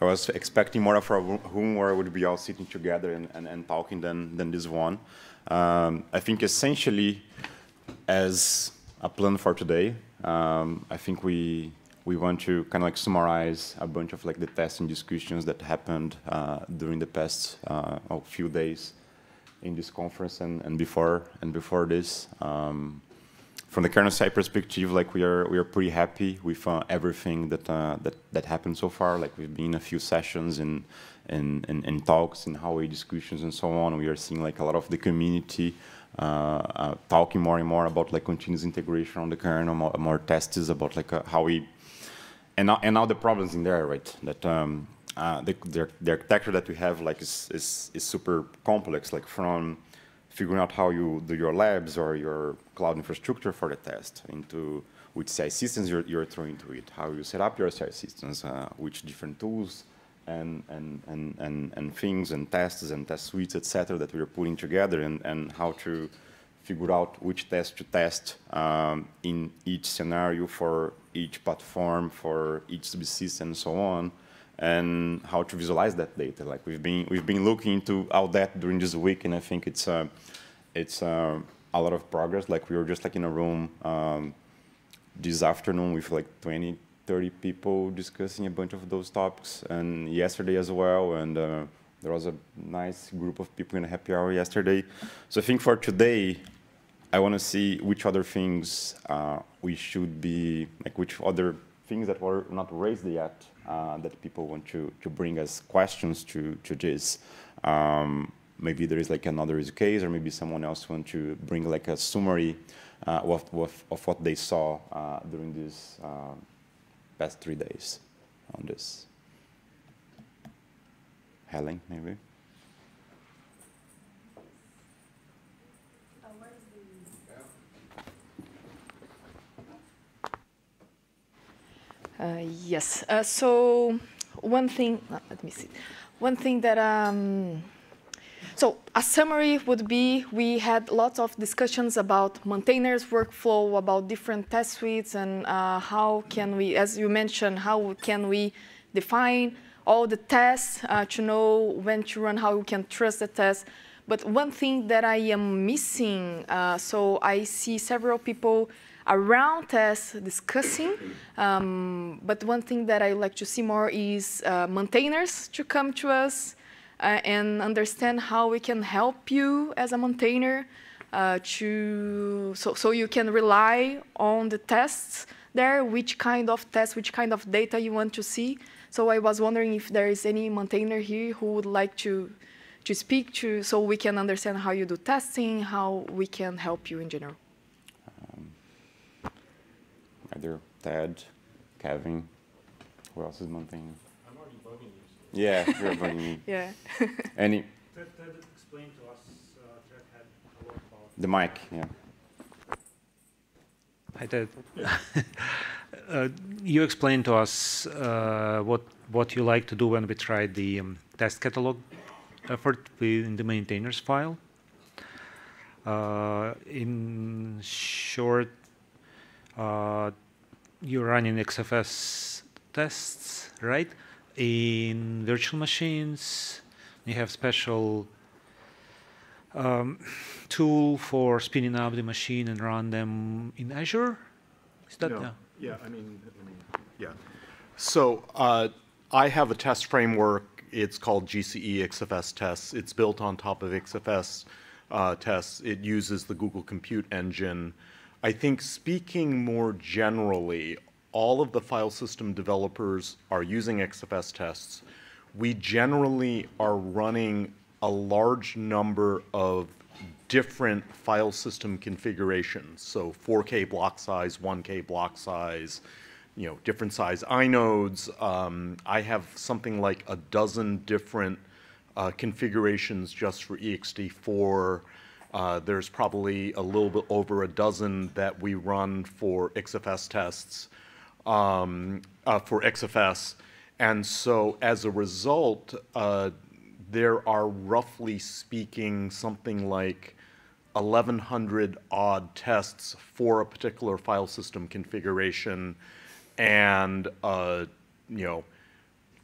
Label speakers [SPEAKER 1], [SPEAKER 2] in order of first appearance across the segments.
[SPEAKER 1] I was expecting more of a room where we would be all sitting together and, and, and talking than, than this one. Um, I think essentially, as a plan for today, um, I think we we want to kind of like summarize a bunch of like the tests and discussions that happened uh, during the past uh, oh, few days in this conference and, and before and before this. Um, from the kernel side perspective, like we are we are pretty happy with uh, everything that uh, that that happened so far. Like we've been a few sessions and and, and, talks and hallway discussions and so on. We are seeing like a lot of the community uh, uh, talking more and more about like continuous integration on the kernel, more, more tests about like uh, how we and now, and now the problems in there, right? That um, uh, the, the, the, architecture that we have like is, is, is super complex, like from figuring out how you do your labs or your cloud infrastructure for the test into which CI systems you're, you're throwing to it, how you set up your CI systems, uh, which different tools and, and, and, and, and things and tests and test suites, etc., that we're putting together and, and how to figure out which test to test um, in each scenario for each platform, for each subsystem and so on and how to visualize that data. Like we've been we've been looking into all that during this week, and I think it's uh, it's uh, a lot of progress. Like we were just like in a room um, this afternoon with like 20, 30 people discussing a bunch of those topics, and yesterday as well, and. Uh, there was a nice group of people in a happy hour yesterday. So I think for today, I want to see which other things uh, we should be, like which other things that were not raised yet uh, that people want to, to bring as questions to, to this. Um, maybe there is like another use case or maybe someone else want to bring like a summary uh, of, of, of what they saw uh, during these uh, past three days on this. Helen, maybe?
[SPEAKER 2] Yes. Uh, so one thing, uh, let me see. One thing that, um, so a summary would be we had lots of discussions about maintainers workflow, about different test suites and uh, how can we, as you mentioned, how can we define all the tests uh, to know when to run, how we can trust the test. But one thing that I am missing, uh, so I see several people around tests discussing. Um, but one thing that I like to see more is uh, maintainers to come to us uh, and understand how we can help you as a maintainer uh, to so, so you can rely on the tests there, which kind of tests, which kind of data you want to see. So I was wondering if there is any maintainer here who would like to to speak to so we can understand how you do testing, how we can help you in general
[SPEAKER 1] either Ted, Kevin, who else is
[SPEAKER 3] maintaining? I'm already bugging
[SPEAKER 1] you. Yeah, you're bugging me.
[SPEAKER 2] Yeah.
[SPEAKER 1] Any?
[SPEAKER 3] Ted, Ted explained to us, uh, Ted had a lot about...
[SPEAKER 1] The mic, yeah.
[SPEAKER 4] Hi, Ted. uh, you explained to us uh, what what you like to do when we tried the um, test catalog effort in the maintainers file. Uh, in short, uh, you're running XFS tests, right? In virtual machines, you have special um, tool for spinning up the machine and run them in Azure.
[SPEAKER 5] Is that no. yeah? Yeah, I mean, I mean yeah. So uh, I have a test framework. It's called GCE XFS tests. It's built on top of XFS uh, tests. It uses the Google Compute Engine. I think speaking more generally, all of the file system developers are using XFS tests. We generally are running a large number of different file system configurations. So 4K block size, 1K block size, you know, different size inodes. Um, I have something like a dozen different uh, configurations just for ext4. Uh, there's probably a little bit over a dozen that we run for XFS tests, um, uh, for XFS. And so as a result, uh, there are roughly speaking something like 1,100 odd tests for a particular file system configuration and, uh, you know,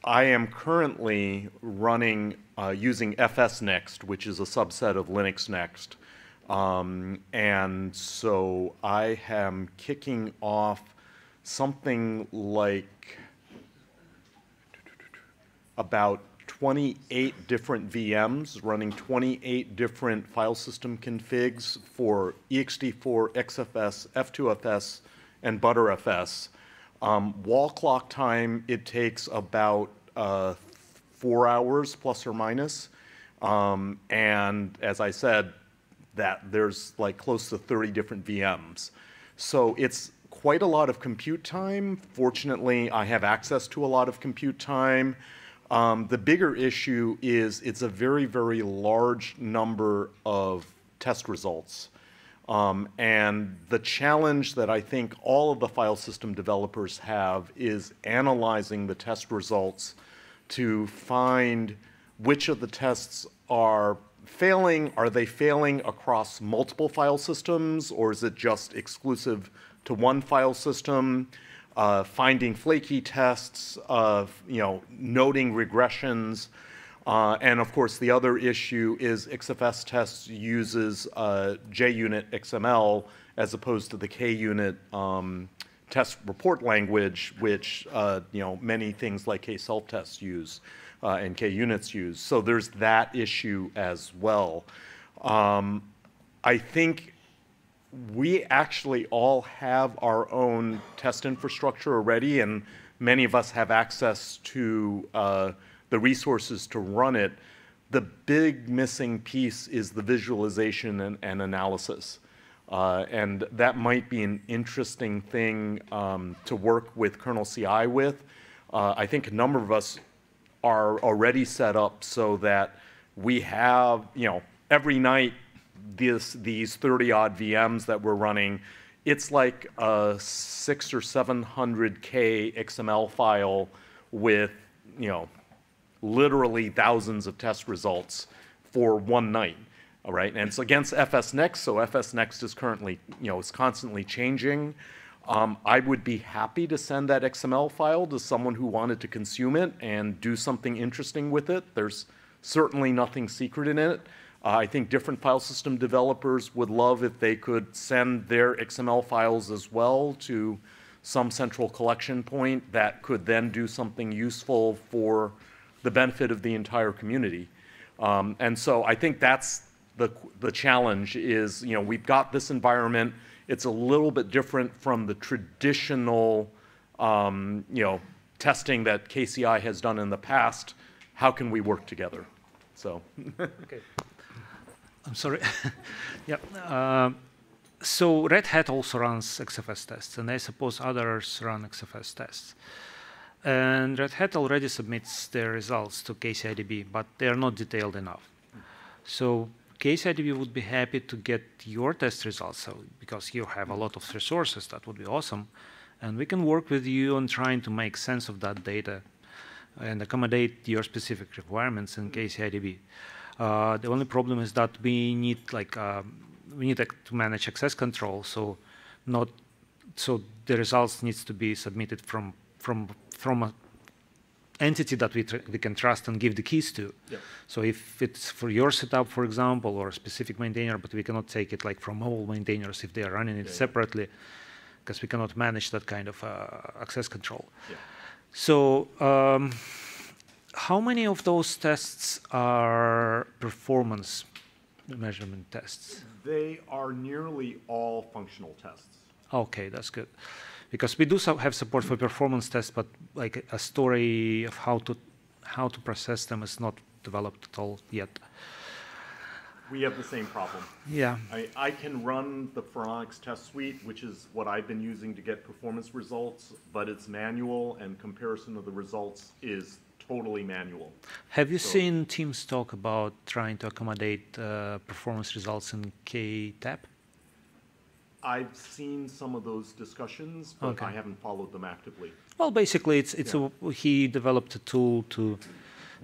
[SPEAKER 5] I am currently running uh, using FSNext, which is a subset of Linux Next. Um, and so I am kicking off something like about 28 different VMs running 28 different file system configs for ext4, XFS, F2FS, and Btrfs. Um, wall clock time, it takes about uh, four hours plus or minus. Um, and as I said, that there's like close to 30 different VMs. So it's quite a lot of compute time. Fortunately, I have access to a lot of compute time. Um, the bigger issue is it's a very, very large number of test results. Um, and the challenge that I think all of the file system developers have is analyzing the test results to find which of the tests are failing. Are they failing across multiple file systems, or is it just exclusive to one file system? uh, finding flaky tests, of you know, noting regressions. Uh, and of course, the other issue is XFS tests uses uh, JUnit XML as opposed to the KUnit um, test report language, which uh, you know many things like K-self-tests use uh, and KUnits use. So there's that issue as well. Um, I think we actually all have our own test infrastructure already, and many of us have access to uh, the resources to run it. The big missing piece is the visualization and, and analysis. Uh, and that might be an interesting thing um, to work with kernel CI with. Uh, I think a number of us are already set up so that we have, you know, every night this, these 30 odd VMs that we're running, it's like a six or 700K XML file with, you know, literally thousands of test results for one night. All right, and it's against FSNext, so FSNext is currently, you know, is constantly changing. Um, I would be happy to send that XML file to someone who wanted to consume it and do something interesting with it. There's certainly nothing secret in it. Uh, I think different file system developers would love if they could send their XML files as well to some central collection point that could then do something useful for the benefit of the entire community. Um, and so I think that's the, the challenge is, you know, we've got this environment. It's a little bit different from the traditional, um, you know, testing that KCI has done in the past. How can we work together? So.
[SPEAKER 4] okay. I'm sorry. yeah. Uh, so Red Hat also runs XFS tests, and I suppose others run XFS tests. And Red Hat already submits their results to KCIDB, but they are not detailed enough. So KCIDB would be happy to get your test results, so because you have a lot of resources, that would be awesome. And we can work with you on trying to make sense of that data and accommodate your specific requirements in KCIDB. Uh, the only problem is that we need like um, we need to manage access control. So not so the results needs to be submitted from from from a entity that we, we can trust and give the keys to. Yeah. So if it's for your setup, for example, or a specific maintainer, but we cannot take it like from all maintainers if they are running it yeah, separately, because yeah. we cannot manage that kind of uh, access control. So um, how many of those tests are performance measurement tests?
[SPEAKER 5] They are nearly all functional tests.
[SPEAKER 4] Okay, that's good. Because we do have support for performance tests, but like a story of how to how to process them is not developed at all yet.
[SPEAKER 5] We have the same problem.
[SPEAKER 4] Yeah.
[SPEAKER 5] I, I can run the Phoronix test suite, which is what I've been using to get performance results, but it's manual and comparison of the results is totally manual.
[SPEAKER 4] Have you so, seen Tim's talk about trying to accommodate uh, performance results in KTAP?
[SPEAKER 5] I've seen some of those discussions, but okay. I haven't followed them actively.
[SPEAKER 4] Well, basically, it's it's yeah. a, he developed a tool to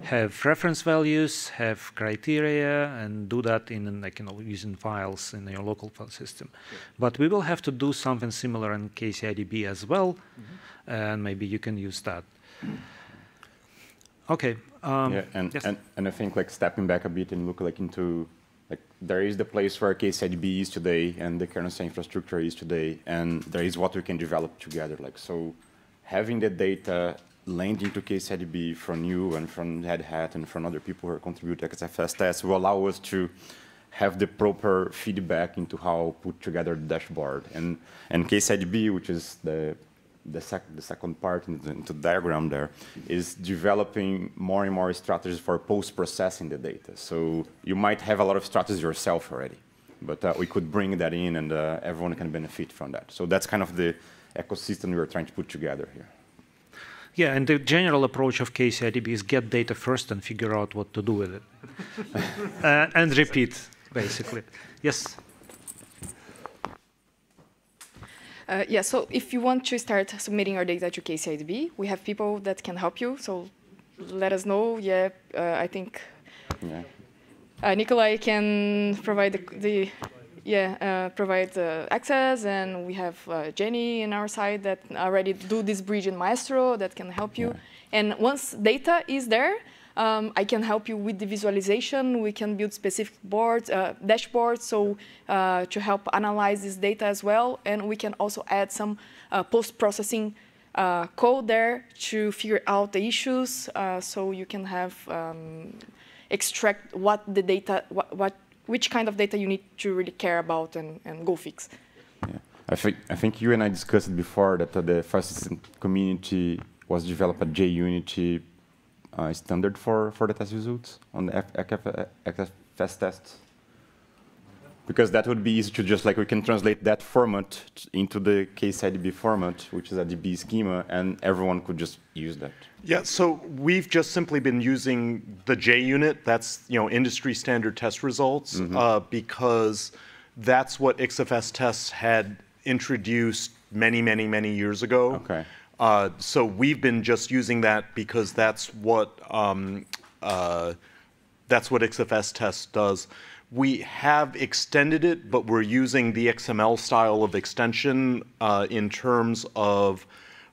[SPEAKER 4] have reference values, have criteria, and do that in like you know using files in your local file system. Yeah. But we will have to do something similar in KCIDB as well, mm -hmm. and maybe you can use that. Okay. Um,
[SPEAKER 1] yeah, and,
[SPEAKER 4] yes.
[SPEAKER 1] and and I think like stepping back a bit and look like into like there is the place where KCIDB is today and the kernel infrastructure is today, and there is what we can develop together. Like so, having the data landing to KCIDB from you and from Red Hat and from other people who are contributing to XFS tests will allow us to have the proper feedback into how put together the dashboard. And, and KCIDB, which is the, the, sec the second part in the, into the diagram there, is developing more and more strategies for post-processing the data. So you might have a lot of strategies yourself already, but uh, we could bring that in and uh, everyone can benefit from that. So that's kind of the ecosystem we're trying to put together here.
[SPEAKER 4] Yeah, and the general approach of KCIDB is get data first and figure out what to do with it. uh, and repeat, basically. Yes?
[SPEAKER 2] Uh, yeah, so if you want to start submitting your data to KCIDB, we have people that can help you. So let us know. Yeah, uh, I think
[SPEAKER 1] Yeah.
[SPEAKER 2] uh, Nikolai can provide the, the yeah uh, provide the access, and we have uh, Jeny in our side that already do this bridge in Maestro that can help you. And once data is there, um, I can help you with the visualization. We can build specific boards, uh, dashboards, so uh, to help analyze this data as well. And we can also add some uh, post-processing uh, code there to figure out the issues, uh, so you can have um, extract what the data, what, what, which kind of data you need to really care about and, and go fix.
[SPEAKER 1] Yeah. I think I think you and I discussed before that the system community was developed at JUnity uh, standard for, for the test results on the XFS tests. Because that would be easy to just like we can translate that format into the KCIDB format, which is a DB schema, and everyone could just use that.
[SPEAKER 5] Yeah, so we've just simply been using the JUnit, that's, you know, industry standard test results, uh, because that's what XFS tests had introduced many, many, many years ago.
[SPEAKER 1] Okay.
[SPEAKER 5] Uh, so we've been just using that because that's what um, uh, that's what XFS test does. We have extended it, but we're using the XML style of extension uh, in terms of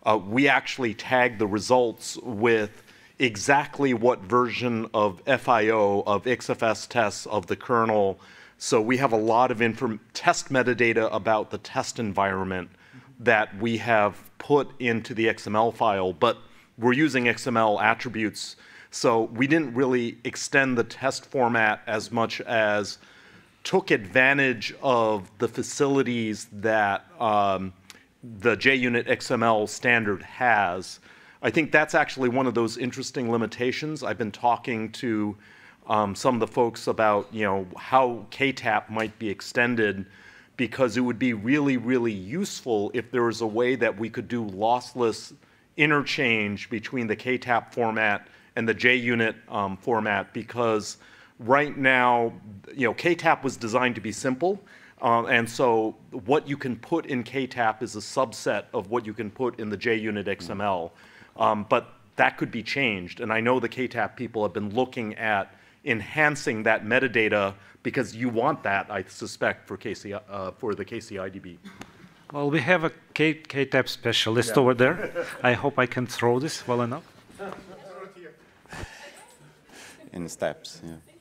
[SPEAKER 5] uh, we actually tag the results with exactly what version of FIO of XFS tests of the kernel. So we have a lot of test metadata about the test environment that we have put into the XML file, but we're using XML attributes. So we didn't really extend the test format as much as took advantage of the facilities that um, the JUnit XML standard has. I think that's actually one of those interesting limitations. I've been talking to um, some of the folks about, you know, how KTAP might be extended because it would be really, really useful if there was a way that we could do lossless interchange between the KTAP format and the JUnit um, format because right now, you know, KTAP was designed to be simple. Um, and so what you can put in KTAP is a subset of what you can put in the JUnit XML. Um, but that could be changed. And I know the KTAP people have been looking at enhancing that metadata because you want that, I suspect, for, KC, uh, for the KCIDB.
[SPEAKER 4] Well, we have a K KTAP specialist over there. I hope I can throw this well enough.
[SPEAKER 1] In steps, yeah.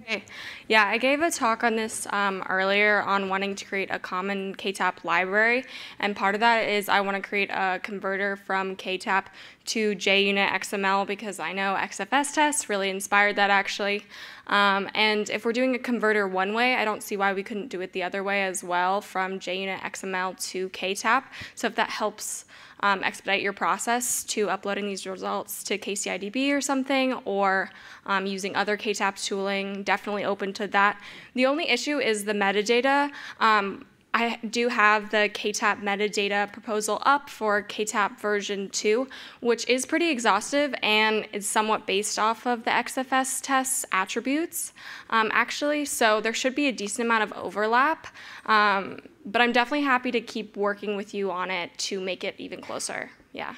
[SPEAKER 6] Okay. Yeah, I gave a talk on this um, earlier on wanting to create a common KTAP library, and part of that is I want to create a converter from KTAP to JUnit XML because I know XFS tests really inspired that actually. Um, and if we're doing a converter one way, I don't see why we couldn't do it the other way as well from JUnit XML to KTAP. So if that helps um, expedite your process to uploading these results to KCIDB or something, or um, using other KTAP tooling, definitely open to that. The only issue is the metadata. Um, I do have the KTAP metadata proposal up for KTAP version 2, which is pretty exhaustive and is somewhat based off of the XFS tests attributes, um, actually. So there should be a decent amount of overlap. Um, but I'm definitely happy to keep working with you on it to make it even closer. Yeah.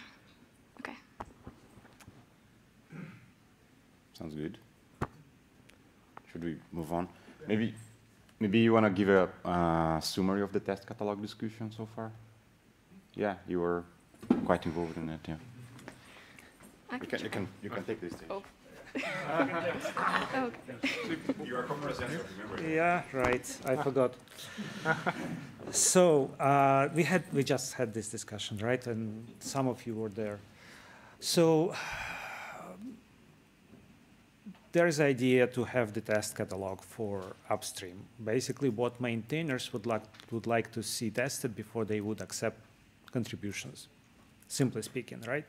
[SPEAKER 6] Okay.
[SPEAKER 1] Sounds good. Should we move on? Maybe, maybe you want to give a uh, summary of the test catalog discussion so far? Yeah, you were quite involved in it, yeah.
[SPEAKER 6] I
[SPEAKER 1] You can, you can, you can take this stage.
[SPEAKER 6] Oh. Okay.
[SPEAKER 1] You are co-presenter, remember?
[SPEAKER 4] Yeah, right. I forgot. so uh, we had we just had this discussion, right? And some of you were there. So there is idea to have the test catalog for upstream. Basically, what maintainers would like would like to see tested before they would accept contributions. Simply speaking, right?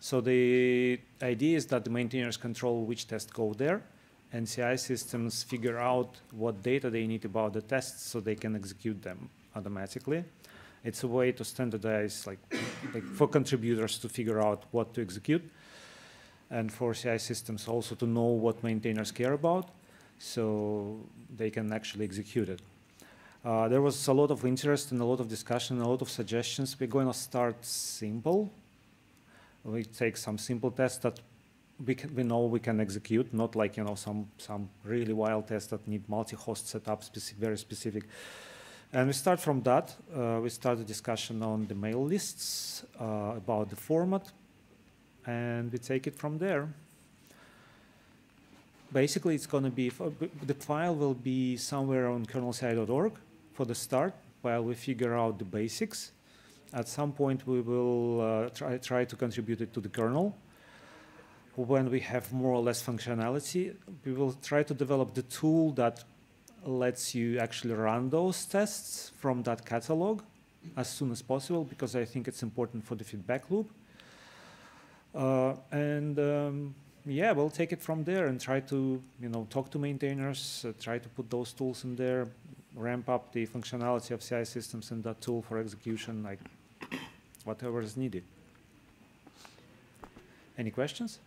[SPEAKER 4] So the idea is that the maintainers control which tests go there, and CI systems figure out what data they need about the tests so they can execute them automatically. It's a way to standardize, like, like for contributors to figure out what to execute, and for CI systems also to know what maintainers care about, so they can actually execute it. Uh, there was a lot of interest and a lot of discussion, a lot of suggestions. We're going to start simple we take some simple tests that we, can, we know we can execute, not like you know some some really wild tests that need multi-host setup, specific, very specific. And we start from that. Uh, we start a discussion on the mail lists uh, about the format, and we take it from there. Basically, it's going to be the file will be somewhere on kernelci.org for the start, while we figure out the basics at some point, we will uh, try, try to contribute it to the kernel. When we have more or less functionality, we will try to develop the tool that lets you actually run those tests from that catalog as soon as possible, because I think it's important for the feedback loop. Uh, and um, yeah, we'll take it from there and try to, you know, talk to maintainers, uh, try to put those tools in there, ramp up the functionality of CI systems in that tool for execution. Like whatever is needed. Any questions?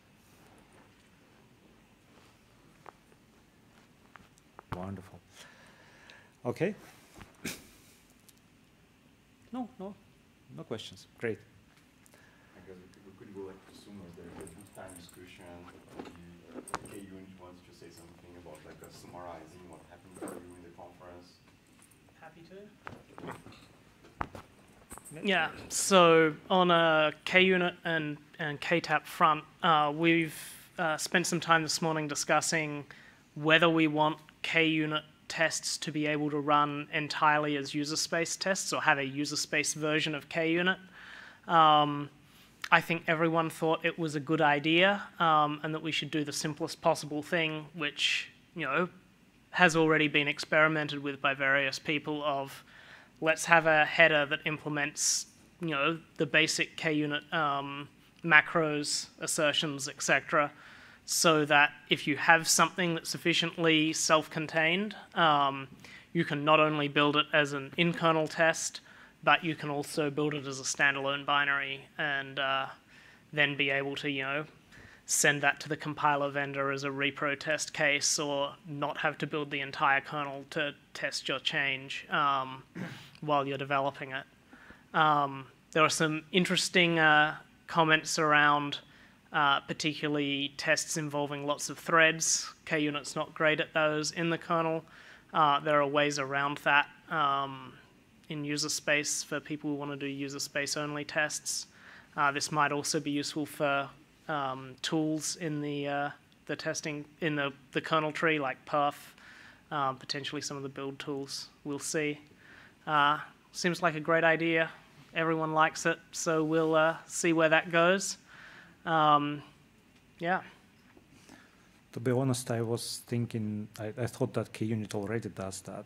[SPEAKER 4] Wonderful. Okay. No, no, no questions. Great.
[SPEAKER 1] I guess we could, go like sooner. There's a good time discussion. The KUnit wants to say something about like uh, summarizing what happened for you in the conference.
[SPEAKER 3] Happy to.
[SPEAKER 7] Yeah, so on a KUnit and, and KTAP front, uh, we've uh, spent some time this morning discussing whether we want KUnit tests to be able to run entirely as user space tests or have a user space version of KUnit. Um, I think everyone thought it was a good idea um, and that we should do the simplest possible thing, which, you know, has already been experimented with by various people of let's have a header that implements, you know, the basic KUnit um, macros, assertions, etc., so that if you have something that's sufficiently self-contained, um, you can not only build it as an in-kernel test, but you can also build it as a standalone binary and uh, then be able to, you know, send that to the compiler vendor as a repro test case or not have to build the entire kernel to test your change. Um, while you're developing it. Um, there are some interesting uh, comments around uh, particularly tests involving lots of threads. KUnit's not great at those in the kernel. Uh, there are ways around that um, in user space for people who want to do user space only tests. Uh, this might also be useful for um, tools in the uh, the testing in the, the kernel tree like perf, uh, potentially some of the build tools we'll see. Uh, seems like a great idea. Everyone likes it, so we'll uh, see where that goes. Um, yeah.
[SPEAKER 4] To be honest, I was thinking, I, I thought that KUnit already does that.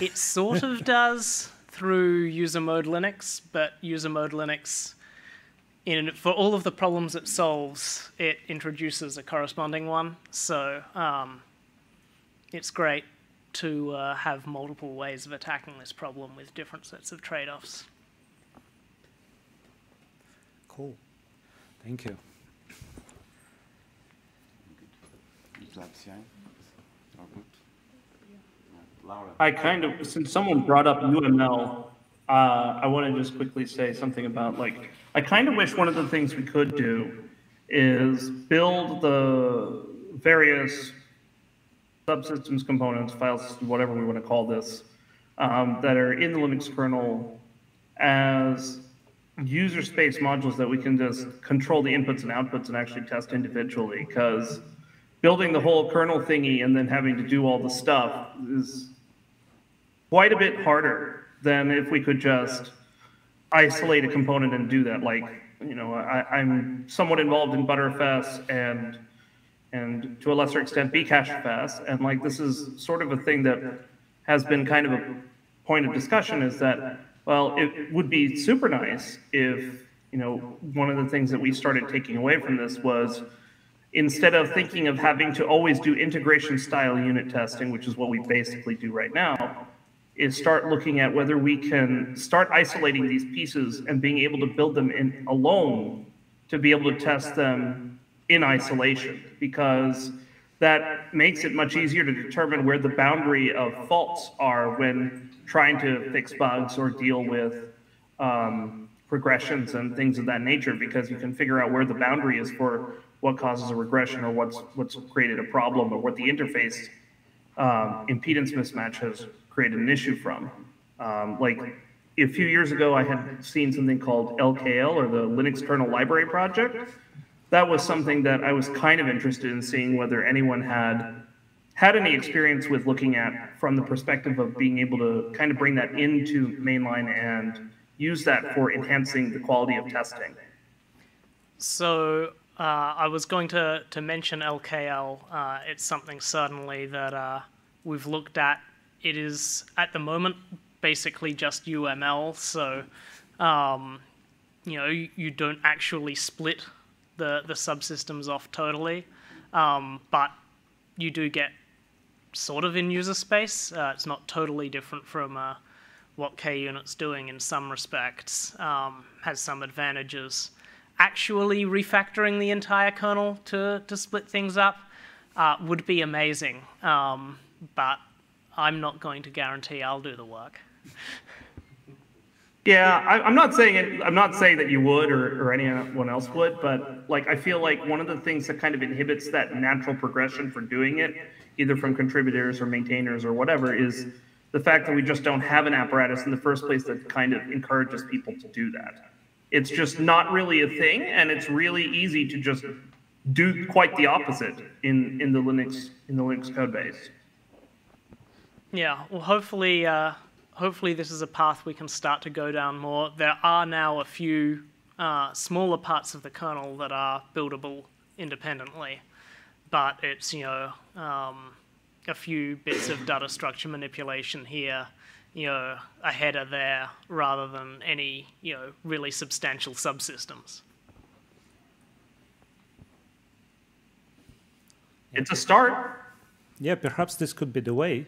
[SPEAKER 7] It sort of does through user mode Linux, but user mode Linux, in, for all of the problems it solves, it introduces a corresponding one. So um, it's great to uh, have multiple ways of attacking this problem with different sets of trade-offs.
[SPEAKER 4] Cool. Thank you.
[SPEAKER 8] I kind of, since someone brought up UML, uh, I want to just quickly say something about like, I kind of wish one of the things we could do is build the various subsystems components, files, whatever we want to call this, um, that are in the Linux kernel as user space modules that we can just control the inputs and outputs and actually test individually because building the whole kernel thingy and then having to do all the stuff is quite a bit harder than if we could just isolate a component and do that. Like, you know, I, am somewhat involved in Btrfs and and to a lesser extent Bcachefs, and like this is sort of a thing that has been kind of a point of discussion is that well, it would be super nice if you know one of the things that we started taking away from this was instead of thinking of having to always do integration style unit testing, which is what we basically do right now, is start looking at whether we can start isolating these pieces and being able to build them in alone to be able to test them in isolation because that makes it much easier to determine where the boundary of faults are when trying to fix bugs or deal with um, progressions and things of that nature because you can figure out where the boundary is for what causes a regression or what's what's created a problem or what the interface um, impedance mismatch has created an issue from. Um, like a few years ago, I had seen something called LKL or the Linux Kernel Library Project. That was something that I was kind of interested in seeing whether anyone had had any experience with looking at from the perspective of being able to kind of bring that into mainline and use that for enhancing the quality of testing.
[SPEAKER 7] So uh, I was going to, to mention LKL. Uh, it's something certainly that uh, we've looked at. It is, at the moment, basically just UML. So, um, you know, you, you, don't actually split the, the subsystems off totally. Um, but you do get sort of in user space. Uh, it's not totally different from uh, what KUnit's doing in some respects. Um, has some advantages actually refactoring the entire kernel to, to split things up uh, would be amazing, um, but I'm not going to guarantee I'll do the work.
[SPEAKER 8] Yeah, I, am not saying it, I'm not saying that you would or, or anyone else would, but like I feel like one of the things that kind of inhibits that natural progression for doing it, either from contributors or maintainers or whatever, is the fact that we just don't have an apparatus in the first place that kind of encourages people to do that. It's just not really a thing, and it's really easy to just do quite the opposite in, in the Linux in the Linux code base.
[SPEAKER 7] Yeah, well, hopefully, uh, hopefully this is a path we can start to go down more. There are now a few uh, smaller parts of the kernel that are buildable independently, but it's you know um, a few bits of data structure manipulation here you know, a header there rather than any, you know, really substantial subsystems.
[SPEAKER 8] It's a start.
[SPEAKER 4] Yeah, perhaps this could be the way,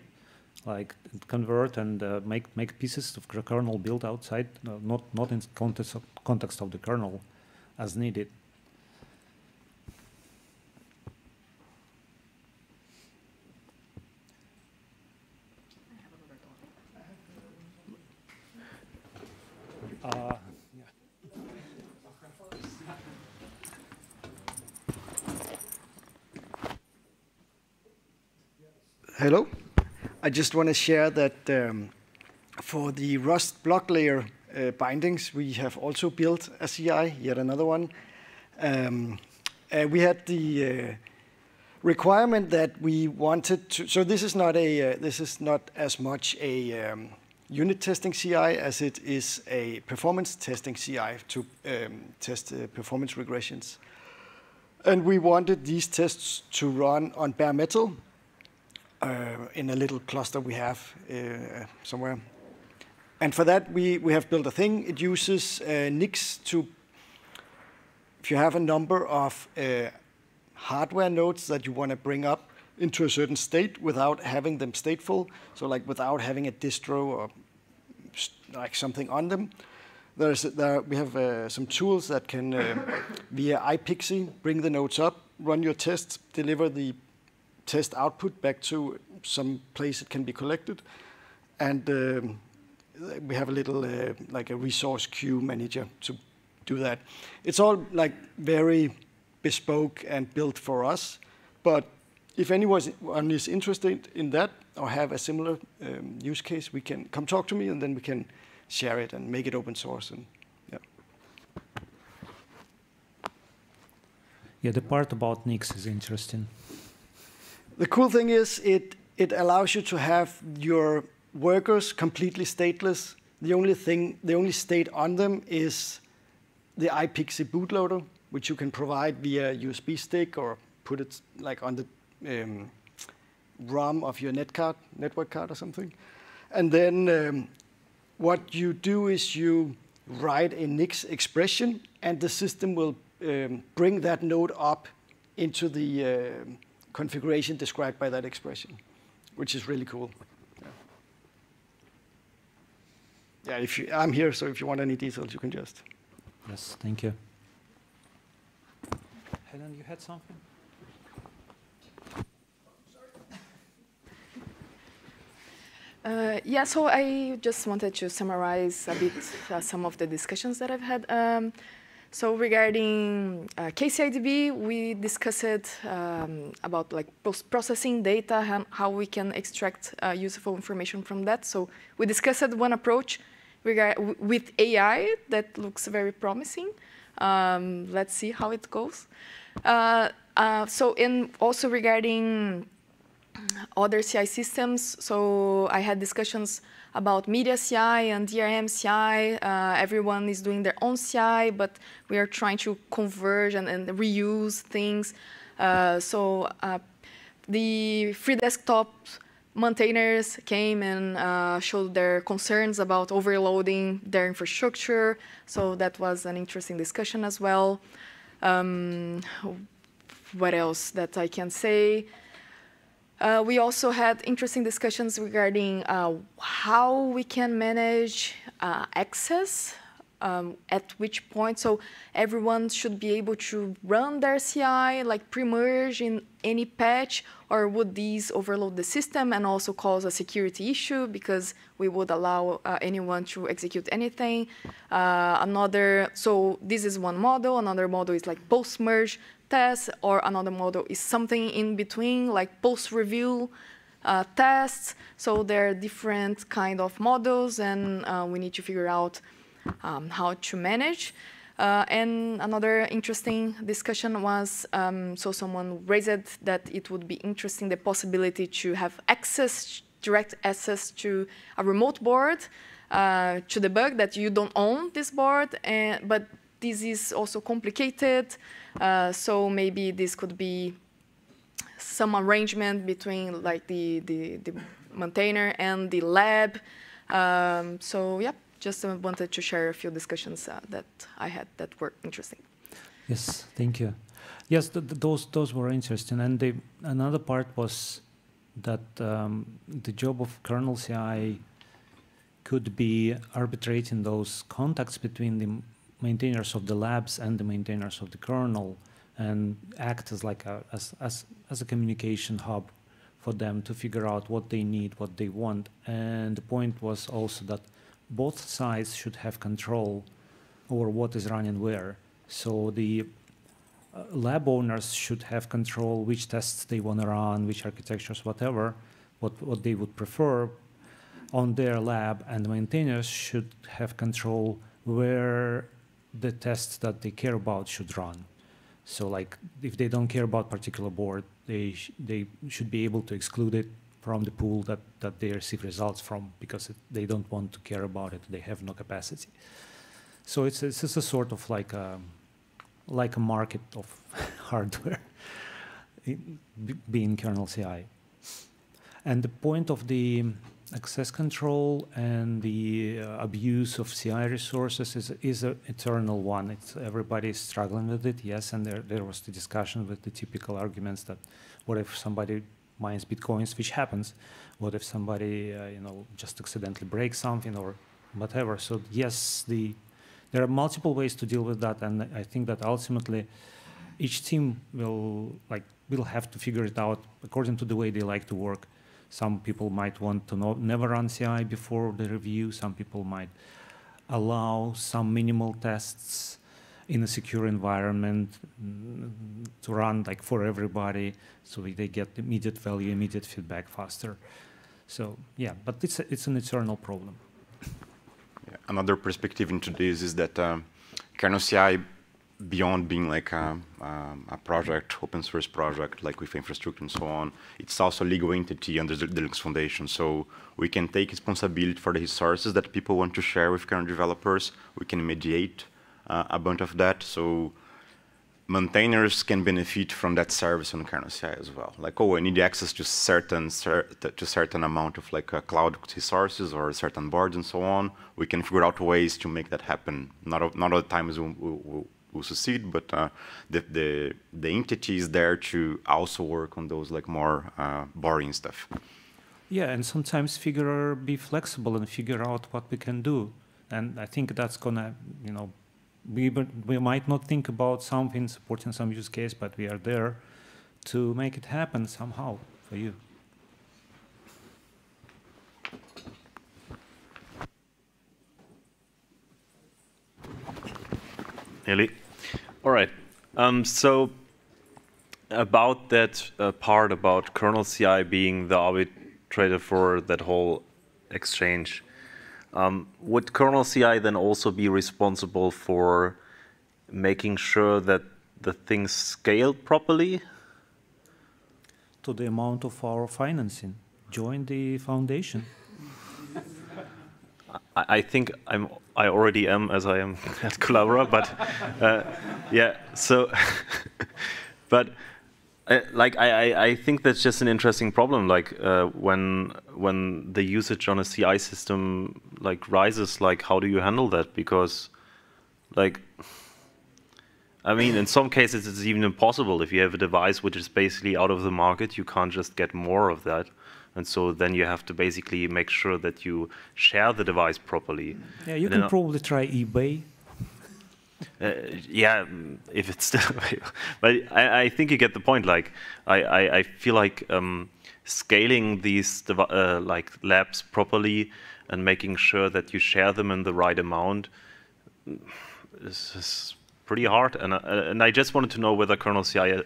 [SPEAKER 4] like convert and uh, make make pieces of the kernel built outside, uh, not not in context of, context of the kernel, as needed.
[SPEAKER 9] Hello. I just want to share that um, for the Rust block layer uh, bindings, we have also built a CI, yet another one. Um, uh, we had the uh, requirement that we wanted to. So this is not a. Uh, this is not as much a um, unit testing CI as it is a performance testing CI to um, test uh, performance regressions. And we wanted these tests to run on bare metal in a little cluster we have uh, somewhere. And for that, we, we have built a thing. It uses uh, Nix to, if you have a number of uh, hardware nodes that you want to bring up, into a certain state without having them stateful. So like without having a distro or like something on them. There's, there, we have uh, some tools that can, uh, via iPXE, bring the nodes up, run your tests, deliver the test output back to some place it can be collected. And um, we have a little, uh, like a resource queue manager to do that. It's all like very bespoke and built for us. But if anyone is interested in that or have a similar um, use case, we can come talk to me and then we can share it and make it open source. And yeah.
[SPEAKER 4] Yeah, the part about Nix is interesting.
[SPEAKER 9] The cool thing is it, it allows you to have your workers completely stateless. The only thing, the only state on them is the iPXE bootloader, which you can provide via USB stick or put it like on the um, ROM of your net card, network card or something. And then um, what you do is you write a Nix expression, and the system will um, bring that node up into the uh, configuration described by that expression, which is really cool. Yeah, yeah if you, I'm here, so if you want any details, you can just.
[SPEAKER 4] Yes, thank you. Helen, you had something?
[SPEAKER 2] Uh, yeah, so I just wanted to summarize a bit uh, some of the discussions that I've had. Um, so regarding uh, KCIDB, we discussed um, about like post-processing data and how we can extract uh, useful information from that. So we discussed one approach with AI that looks very promising. Um, let's see how it goes. Uh, uh, so in also regarding other CI systems, so I had discussions about media CI and DRM CI. Uh, everyone is doing their own CI, but we are trying to converge and, and reuse things. Uh, so uh, the free desktop maintainers came and uh, showed their concerns about overloading their infrastructure. So that was an interesting discussion as well. Um, what else that I can say? Uh, we also had interesting discussions regarding uh, how we can manage uh, access, um, at which point. So everyone should be able to run their CI, like pre-merge in any patch, or would these overload the system and also cause a security issue because we would allow uh, anyone to execute anything. Uh, another, so this is one model. Another model is like post-merge tests, or another model is something in between, like post-review uh, tests. So there are different kind of models, and uh, we need to figure out um, how to manage. Uh, and another interesting discussion was, um, so someone raised that it would be interesting the possibility to have access, direct access to a remote board uh, to bug that you don't own this board, and, but this is also complicated. Uh, so maybe this could be some arrangement between like the, the, the maintainer and the lab. Um, so yeah, just uh, wanted to share a few discussions uh, that I had that were interesting.
[SPEAKER 4] Yes, thank you. Yes, th th those those were interesting. And the, another part was that um, the job of kernel CI could be arbitrating those contacts between the maintainers of the labs and the maintainers of the kernel and act as like a, as, as, as a communication hub for them to figure out what they need, what they want. And the point was also that both sides should have control over what is running where. So the uh, lab owners should have control which tests they want to run, which architectures, whatever, what, what they would prefer on their lab, and the maintainers should have control where the tests that they care about should run. So like if they don't care about particular board, they, sh they should be able to exclude it from the pool that, that they receive results from because it, they don't want to care about it. They have no capacity. So it's, it's just a sort of like a, like a market of hardware being kernel CI. And the point of the access control and the uh, abuse of CI resources is, is an eternal one. It's, everybody is struggling with it, yes, and there, there was the discussion with the typical arguments that what if somebody mines bitcoins, which happens, what if somebody, uh, you know, just accidentally breaks something or whatever. So yes, the, there are multiple ways to deal with that, and I think that ultimately each team will, like, will have to figure it out according to the way they like to work some people might want to know, never run CI before the review. Some people might allow some minimal tests in a secure environment mm, to run like for everybody so they get immediate value, immediate feedback faster. So yeah, but it's, a, it's an eternal problem.
[SPEAKER 1] Another perspective into this is that um, kernel CI beyond being like a, um, a, project, open source project, like with infrastructure and so on, it's also a legal entity under the, Linux Foundation. So we can take responsibility for the resources that people want to share with kernel developers. We can mediate uh, a bunch of that. So maintainers can benefit from that service on kernel CI as well. Like, oh, I need access to certain cer to certain amount of like uh, cloud resources or certain boards and so on. We can figure out ways to make that happen. Not not all the times we will succeed, but uh, the, the the entity is there to also work on those like more uh, boring stuff.
[SPEAKER 4] Yeah, and sometimes figure be flexible and figure out what we can do, and I think that's gonna you know we, we might not think about something supporting some use case, but we are there to make it happen somehow for you.
[SPEAKER 10] Nearly. All right. Um, so about that uh, part about kernel CI being the arbitrator for that whole exchange, um, would kernel CI then also be responsible for making sure that the things scale properly?
[SPEAKER 4] To the amount of our financing. Join the foundation.
[SPEAKER 10] I, think I'm. I already am, as I am at Collabora. But uh, yeah, so. but uh, like I, I, I, think that's just an interesting problem. Like uh, when when the usage on a CI system like rises, like how do you handle that? Because like I mean, in some cases it's even impossible. If you have a device which is basically out of the market, you can't just get more of that. And so then you have to basically make sure that you share the device properly.
[SPEAKER 4] Yeah, you and can probably try eBay
[SPEAKER 10] uh, yeah, if it's still available. But I, I, think you get the point. Like, I, I, I feel like um, scaling these uh, like labs properly and making sure that you share them in the right amount is, is pretty hard. And uh, and I just wanted to know whether kernel CI uh,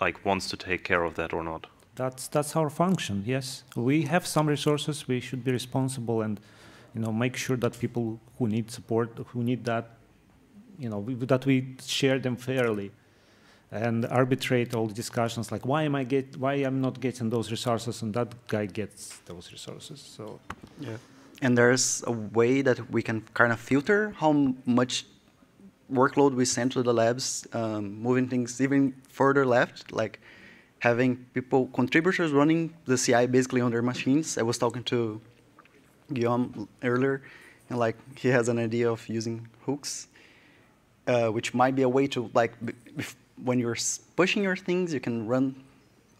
[SPEAKER 10] like wants to take care of that or not.
[SPEAKER 4] That's that's our function. Yes, we have some resources. We should be responsible and you know make sure that people who need support, who need that you know, we, that we share them fairly and arbitrate all the discussions like why am I get why I'm not getting those resources and that guy gets those resources. So
[SPEAKER 11] yeah. And there's a way that we can kind of filter how much workload we send to the labs, um, moving things even further left, like having people, contributors running the CI basically on their machines. I was talking to Guillaume earlier, and like he has an idea of using hooks uh, which might be a way to like when you're pushing your things, you can run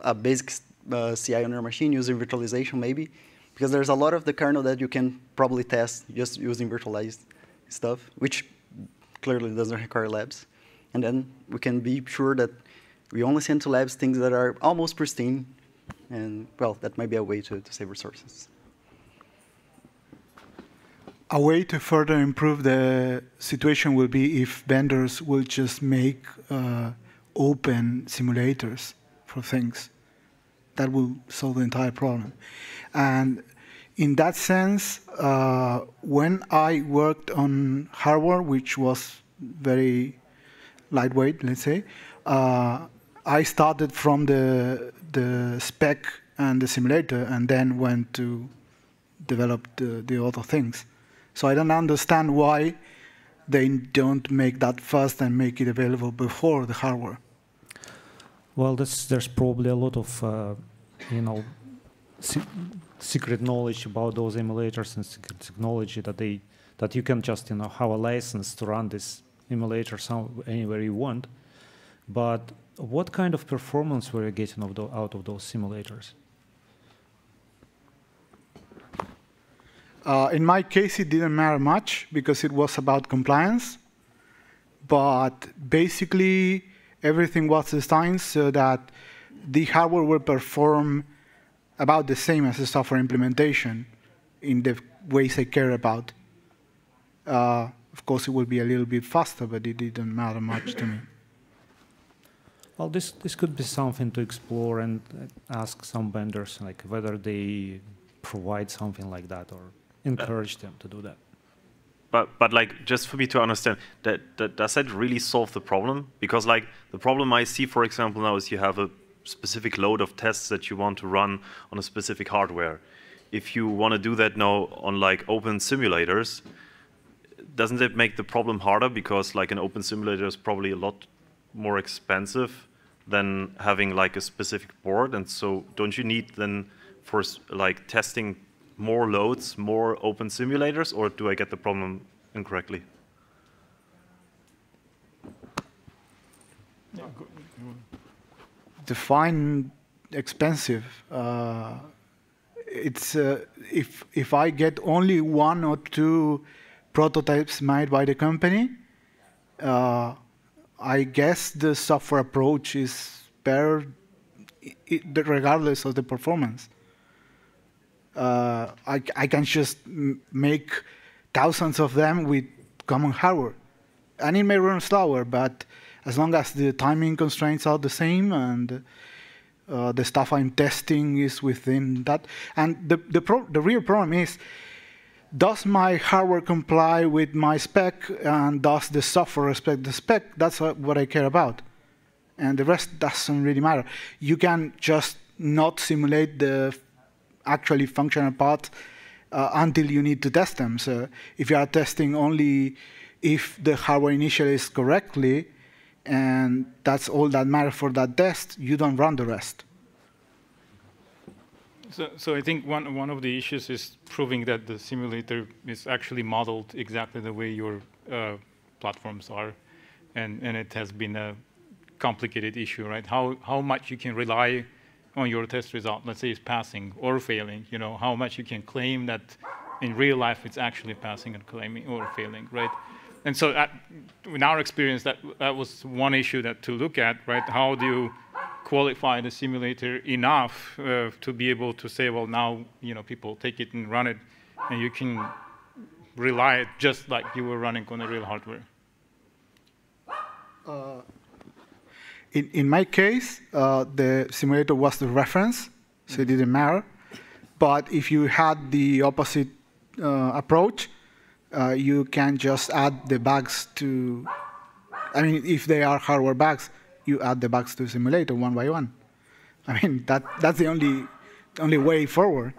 [SPEAKER 11] a basic uh, CI on your machine using virtualization maybe, because there's a lot of the kernel that you can probably test just using virtualized stuff, which clearly doesn't require labs. And then we can be sure that we only send to labs things that are almost pristine, and well, that might be a way to, to save resources
[SPEAKER 12] a way to further improve the situation will be if vendors will just make uh, open simulators for things. That will solve the entire problem. And in that sense, uh, when I worked on hardware, which was very lightweight, let's say, uh, I started from the the spec and the simulator, and then went to develop the, the other things. So I don't understand why they don't make that first and make it available before the hardware.
[SPEAKER 4] Well, there's probably a lot of, uh, you know, secret knowledge about those emulators and secret technology that they that you can just you know have a license to run this emulator some, anywhere you want. But what kind of performance were you getting out of those simulators?
[SPEAKER 12] Uh, in my case, it didn't matter much because it was about compliance. But basically, everything was designed so that the hardware will perform about the same as the software implementation in the ways I care about. Uh, of course, it will be a little bit faster, but it didn't matter much to me.
[SPEAKER 4] Well, this this could be something to explore and uh, ask some vendors, like whether they provide something like that or encourage them to do that.
[SPEAKER 10] but but like just for me to understand that, that does that really solve the problem? Because like the problem I see, for example, now is you have a specific load of tests that you want to run on a specific hardware. If you want to do that now on like open simulators, doesn't it make the problem harder because like an open simulator is probably a lot more expensive than having like a specific board, and so don't you need then for like testing more loads, more open simulators, or do I get the problem incorrectly?
[SPEAKER 12] Define expensive. Uh, it's uh, if if I get only one or two prototypes made by the company, uh, I guess the software approach is better regardless of the performance. Uh, I, I, can just make thousands of them with common hardware. And it may run slower, but as long as the timing constraints are the same and uh, the stuff I'm testing is within that. And the, the, the real problem is, does my hardware comply with my spec and does the software respect the spec? That's what I care about. And the rest doesn't really matter. You can just not simulate the actually functional part uh, until you need to test them. So if you are testing only if the hardware initializes correctly, and that's all that matters for that test, you don't run the rest.
[SPEAKER 13] So, so I think one, one of the issues is proving that the simulator is actually modeled exactly the way your uh, platforms are. And, and it has been a complicated issue, right? How, how much you can rely on your test result, let's say it's passing or failing, you know, how much you can claim that in real life it's actually passing and claiming or failing, right? And so at, in our experience, that, that was one issue that to look at, right? How do you qualify the simulator enough uh, to be able to say, well, now you know people take it and run it, and you can rely it just like you were running on the real hardware.
[SPEAKER 12] Uh, in in my case, uh, the simulator was the reference, so it didn't matter. But if you had the opposite uh, approach, uh, you can just add the bugs to. I mean, if they are hardware bugs, you add the bugs to the simulator one by one. I mean, that, that's the only, only way forward.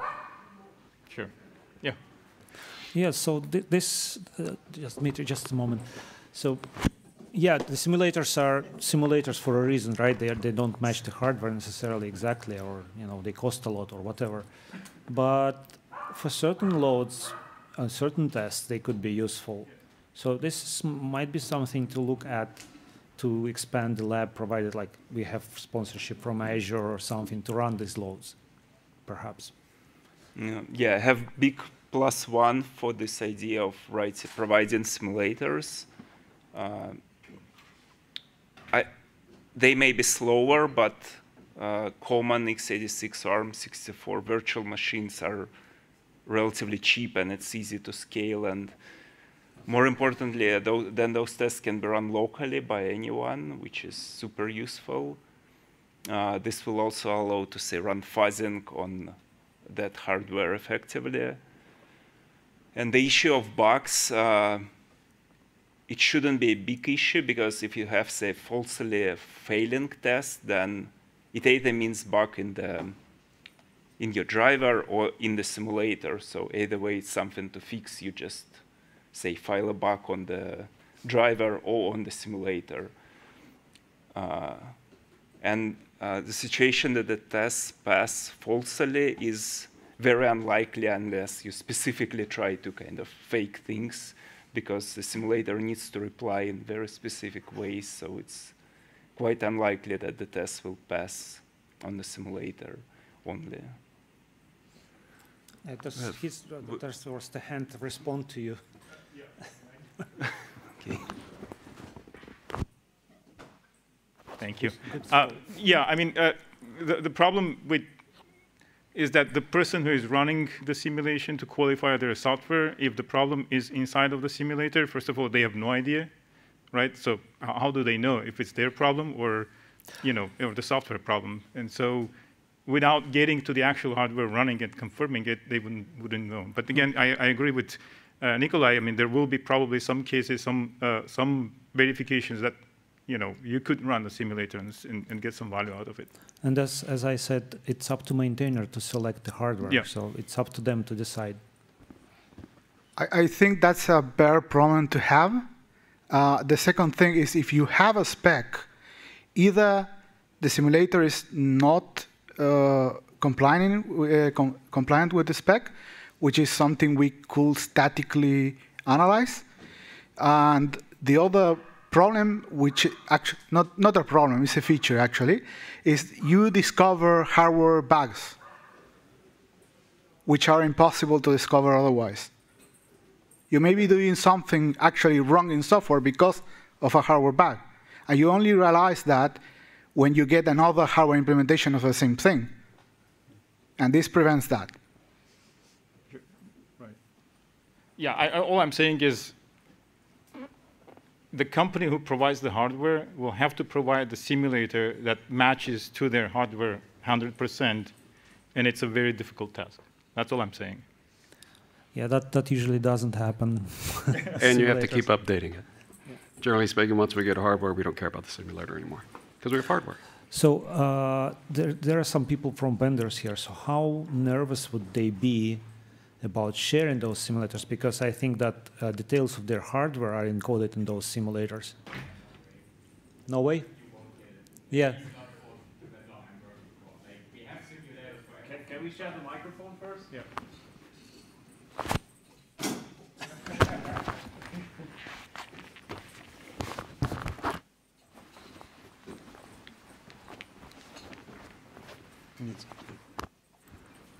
[SPEAKER 13] Sure. Yeah.
[SPEAKER 4] Yeah, so th this, uh, just, Dmitry, just a moment. So, yeah, the simulators are simulators for a reason, right? They, are, they don't match the hardware necessarily exactly, or, you know, they cost a lot or whatever. But for certain loads, on certain tests, they could be useful. So this might be something to look at to expand the lab, provided like we have sponsorship from Azure or something to run these loads, perhaps.
[SPEAKER 14] Yeah, I have big plus one for this idea of right providing simulators. Uh, I, they may be slower, but uh, common x86 ARM64 virtual machines are relatively cheap and it's easy to scale and more importantly, uh, then those tests can be run locally by anyone, which is super useful. Uh, this will also allow to say run fuzzing on that hardware effectively. And the issue of bugs, uh, it shouldn't be a big issue because if you have, say, falsely failing test, then it either means bug in the in your driver or in the simulator. So either way, it's something to fix. You just say, file a bug on the driver or on the simulator. Uh, and uh, the situation that the tests pass falsely is very unlikely unless you specifically try to kind of fake things because the simulator needs to reply in very specific ways, so it's quite unlikely that the test will pass on the simulator only.
[SPEAKER 4] Uh, does his, uh, does the hand respond to you?
[SPEAKER 13] Okay. Thank you. Uh, yeah, I mean, uh, the, the problem with is that the person who is running the simulation to qualify their software, if the problem is inside of the simulator, first of all, they have no idea, right? So how do they know if it's their problem or, you know, or the software problem? And so without getting to the actual hardware running it, confirming it, they wouldn't, wouldn't know. But again, I, I agree with Nikolai, I mean, there will be probably some cases, some uh, some verifications that you know you could run the simulator and, and, and, get some value out of it.
[SPEAKER 4] And as as I said, it's up to maintainer to select the hardware.
[SPEAKER 13] Yeah.
[SPEAKER 4] So it's up to them to decide.
[SPEAKER 12] I, I think that's a better problem to have. Uh, the second thing is if you have a spec, either the simulator is not uh, compliant, uh, com compliant with the spec, which is something we could statically analyze. And the other problem, which actually not, not a problem, it's a feature actually, is you discover hardware bugs, which are impossible to discover otherwise. You may be doing something actually wrong in software because of a hardware bug. And you only realize that when you get another hardware implementation of the same thing. And this prevents that.
[SPEAKER 13] Right. Yeah, I, all I'm saying is the company who provides the hardware will have to provide the simulator that matches to their hardware 100%, and it's a very difficult task. That's all I'm saying.
[SPEAKER 4] Yeah, that, that usually doesn't happen.
[SPEAKER 15] and you have to keep updating it. Yeah. Generally speaking, once we get hardware, we don't care about the simulator anymore because we have hardware.
[SPEAKER 4] So uh, there, there are some people from vendors here. So how nervous would they be about sharing those simulators? Because I think that uh, details of their hardware are encoded in those simulators. No way? Yeah.
[SPEAKER 3] Can, can we share the microphone first?
[SPEAKER 13] Yeah.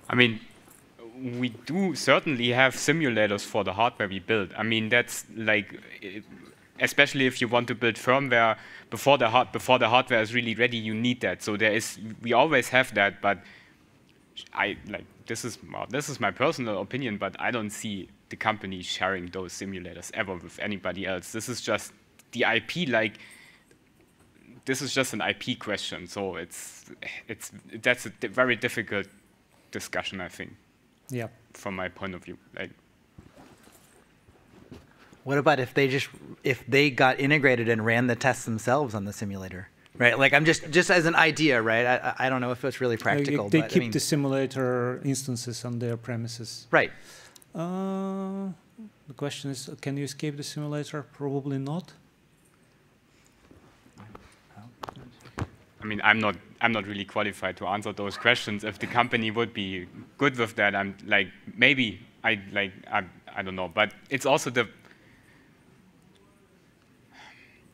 [SPEAKER 16] I mean, we do certainly have simulators for the hardware we build. I mean, that's like, especially if you want to build firmware before the hard, before the hardware is really ready, you need that. So there is, we always have that, but I like this is well, this is my personal opinion, but I don't see the company sharing those simulators ever with anybody else. This is just the IP like this is just an IP question, so it's it's that's a very difficult discussion, I think.
[SPEAKER 4] Yeah.
[SPEAKER 16] From my point of view, like.
[SPEAKER 17] What about if they just if they got integrated and ran the tests themselves on the simulator? Right, like I'm just just as an idea, right? I, I don't know if it's really practical.
[SPEAKER 4] They
[SPEAKER 17] but,
[SPEAKER 4] keep
[SPEAKER 17] I mean,
[SPEAKER 4] the simulator instances on their premises.
[SPEAKER 17] Right.
[SPEAKER 4] Uh, the question is, can you escape the simulator? Probably not.
[SPEAKER 16] I mean, I'm not I'm not really qualified to answer those questions. If the company would be good with that, I'm like maybe I like I I don't know, but it's also the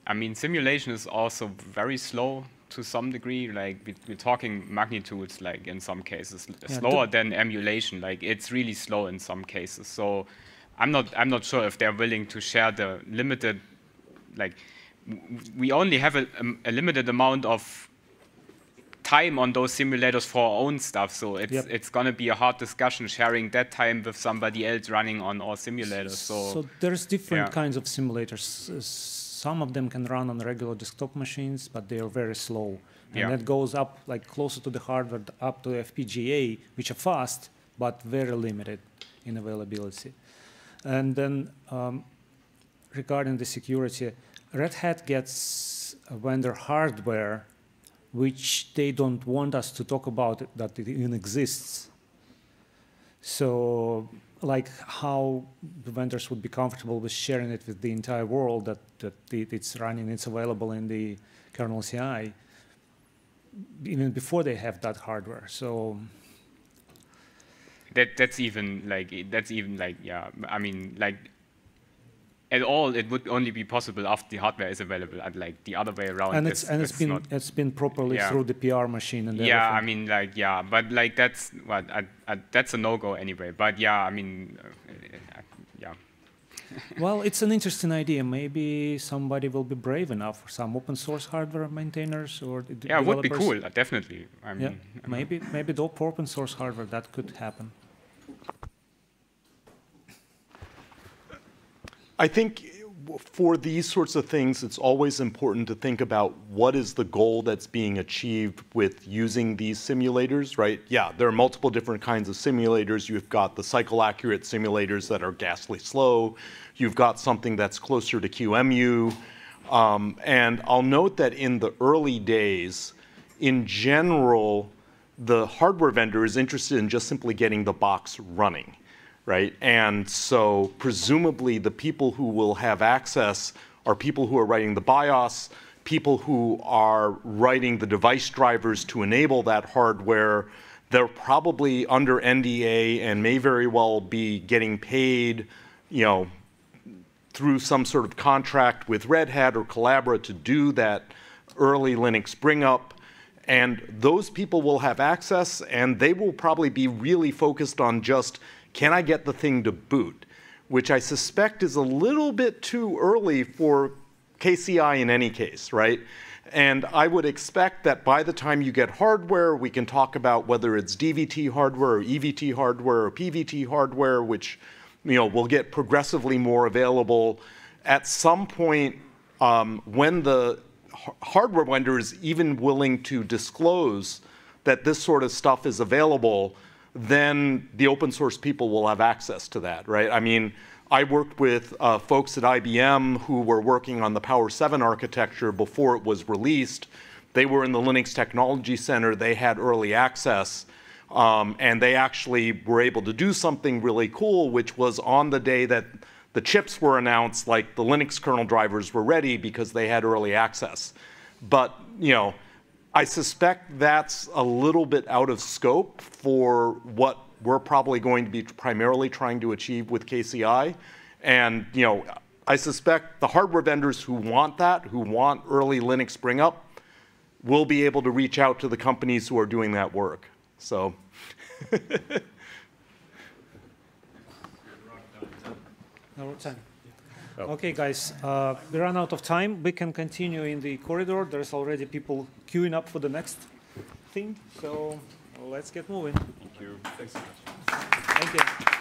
[SPEAKER 16] I mean, simulation is also very slow to some degree. Like we, are talking magnitudes, like in some cases, yeah, slower than emulation. Like it's really slow in some cases. So I'm not I'm not sure if they're willing to share the limited, like we only have a, a, a limited amount of time on those simulators for our own stuff. So it's yep. it's going to be a hard discussion sharing that time with somebody else running on our simulators. So,
[SPEAKER 4] so there's different yeah. kinds of simulators. Some of them can run on regular desktop machines, but they are very slow. And yeah. that goes up like closer to the hardware, up to FPGA, which are fast, but very limited in availability. And then um, regarding the security, Red Hat gets vendor hardware which they don't want us to talk about it, that it even exists. So like how the vendors would be comfortable with sharing it with the entire world that, that it, it's running, it's available in the kernel CI, even before they have that hardware. So
[SPEAKER 16] that that's even like that's even like yeah. I mean like at all, it would only be possible after the hardware is available, and like the other way around.
[SPEAKER 4] And it's, and it's, it's been not, it's been properly yeah. through the PR machine and
[SPEAKER 16] yeah,
[SPEAKER 4] everything.
[SPEAKER 16] I mean like yeah, but like that's what that's a no go anyway. But yeah, I mean, uh, yeah.
[SPEAKER 4] well, it's an interesting idea. Maybe somebody will be brave enough, for some open source hardware maintainers or
[SPEAKER 16] yeah, it would be cool, definitely. I mean,
[SPEAKER 4] yeah, maybe maybe for open source hardware that could happen.
[SPEAKER 5] I think for these sorts of things, it's always important to think about what is the goal that's being achieved with using these simulators, right? Yeah, there are multiple different kinds of simulators. You've got the cycle accurate simulators that are ghastly slow. You've got something that's closer to QEMU. Um, and I'll note that in the early days, in general, the hardware vendor is interested in just simply getting the box running right? And so presumably the people who will have access are people who are writing the BIOS, people who are writing the device drivers to enable that hardware. They're probably under NDA and may very well be getting paid, you know, through some sort of contract with Red Hat or Collabora to do that early Linux bring up. And those people will have access and they will probably be really focused on just can I get the thing to boot? Which I suspect is a little bit too early for KCI in any case, right? And I would expect that by the time you get hardware, we can talk about whether it's DVT hardware or EVT hardware or PVT hardware, which you know will get progressively more available. At some point, um, when the hardware vendor is even willing to disclose that this sort of stuff is available, then the open source people will have access to that, right? I mean, I worked with uh, folks at IBM who were working on the Power 7 architecture before it was released. They were in the Linux Technology Center, they had early access, um, and they actually were able to do something really cool, which was on the day that the chips were announced, like the Linux kernel drivers were ready because they had early access. But, you know, I suspect that's a little bit out of scope for what we're probably going to be primarily trying to achieve with KCI. And, you know, I suspect the hardware vendors who want that, who want early Linux bring up, will be able to reach out to the companies who are doing that work. So.
[SPEAKER 18] no time. Oh. Okay, guys, uh, we run out of time. We can continue in the corridor. There's already people queuing up for the next thing. So let's get moving.
[SPEAKER 15] Thank you. Thanks so much.
[SPEAKER 18] Thank you.